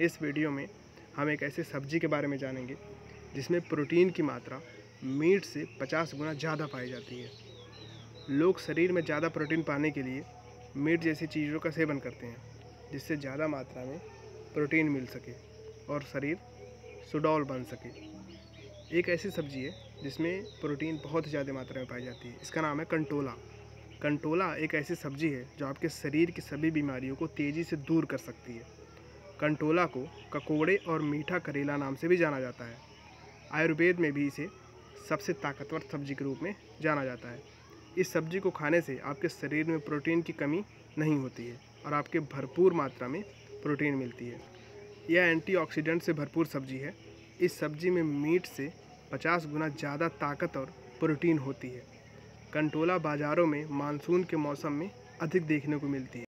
इस वीडियो में हम एक ऐसे सब्ज़ी के बारे में जानेंगे, जिसमें प्रोटीन की मात्रा मीट से 50 गुना ज़्यादा पाई जाती है। लोग शरीर में ज़्यादा प्रोटीन पाने के लिए मीट जैसी चीज़ों का सेवन करते हैं, जिससे ज़्यादा मात्रा में प्रोटीन मिल सके और शरीर सुडौल बन सके। एक ऐसी सब्ज़ी है, जिसमें प्रोटीन बहुत ज़्यादा मात्रा में पाई जाती है। इसका नाम है कंटोला। कंटोला एक ऐसी सब्ज़ी है, जो आपके शरीर की सभी बीमारियों को तेज़ी से दूर कर सकती है। कंटोला को ककोड़े और मीठा करेला नाम से भी जाना जाता है। आयुर्वेद में भी इसे सबसे ताकतवर सब्ज़ी के रूप में जाना जाता है। इस सब्ज़ी को खाने से आपके शरीर में प्रोटीन की कमी नहीं होती है और आपके भरपूर मात्रा में प्रोटीन मिलती है। यह एंटीऑक्सीडेंट से भरपूर सब्ज़ी है। इस सब्ज़ी में मीट से 50 गुना ज़्यादा ताकत और प्रोटीन होती है। कंटोला बाज़ारों में मानसून के मौसम में अधिक देखने को मिलती है।